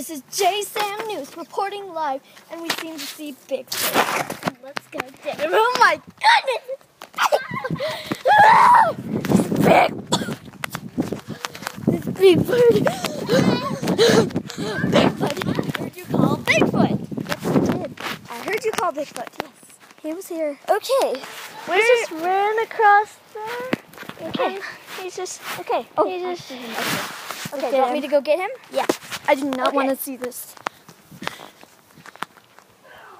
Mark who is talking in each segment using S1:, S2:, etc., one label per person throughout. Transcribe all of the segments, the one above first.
S1: This is J Sam News reporting live, and we seem to see Bigfoot. Let's go get him. Oh my goodness! Big. It's Bigfoot. Bigfoot. I heard you call Bigfoot. Yes, I did. I heard you call Bigfoot. Yes, he was here. Okay.
S2: We just ran across there.
S1: Okay.
S2: And he's just
S1: Okay.
S2: Oh,
S1: he just.
S2: see him.
S1: Okay. Do you want me to go get him?
S2: Yeah.
S1: I do not
S2: Okay.
S1: want to see this.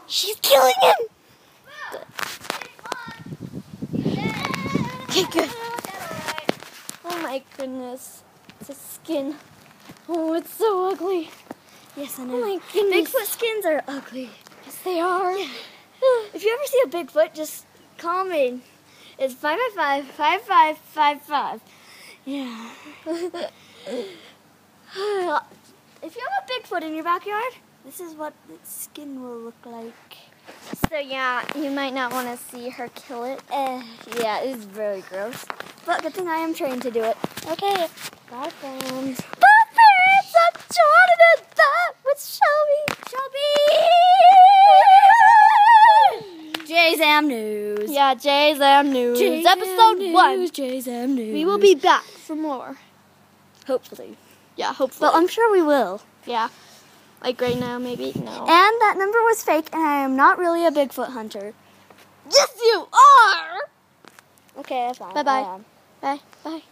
S1: She's killing him. Okay, good. Oh my goodness. It's a skin. Oh, it's so ugly. Yes, I know.
S2: Oh my goodness.
S1: Bigfoot skins are ugly.
S2: Yes, they are.
S1: If you ever see a Bigfoot, just call me. It's 555 5555. Yeah. if you have a Bigfoot in your backyard, this is what its skin will look like.
S2: So yeah, you might not want to see her kill it.
S1: Eh, yeah, it is very gross. But good thing I am trained to do it.
S2: Okay. Bye, friends.
S1: The parents of Jordan and that with Shelby. J Sam News.
S2: Yeah, J Sam News.
S1: J
S2: episode one.
S1: J Sam News.
S2: We will be back for more.
S1: hopefully.
S2: Yeah, hopefully.
S1: Well, I'm sure we will.
S2: yeah. Like right now, maybe? No.
S1: And that number was fake, and I am not really a Bigfoot hunter.
S2: yes, you are!
S1: Okay, fine.
S2: Bye-bye. Bye. Bye.